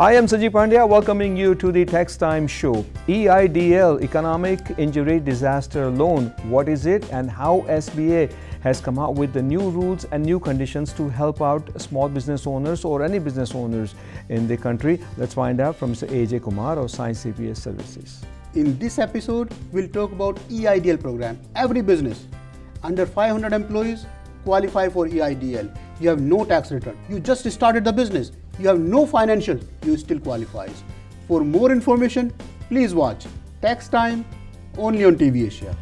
I am Saji Pandya welcoming you to the Tax Time Show. EIDL, Economic Injury Disaster Loan, what is it and how SBA has come out with the new rules and new conditions to help out small business owners or any business owners in the country. Let's find out from Mr. Ajay Kumar of Sai CPA Services. In this episode, we'll talk about EIDL program. Every business under 500 employees qualify for EIDL. You have no tax return. You just started the business. You have no financial. You still qualifies. For more information, please watch Tax Time only on TV Asia.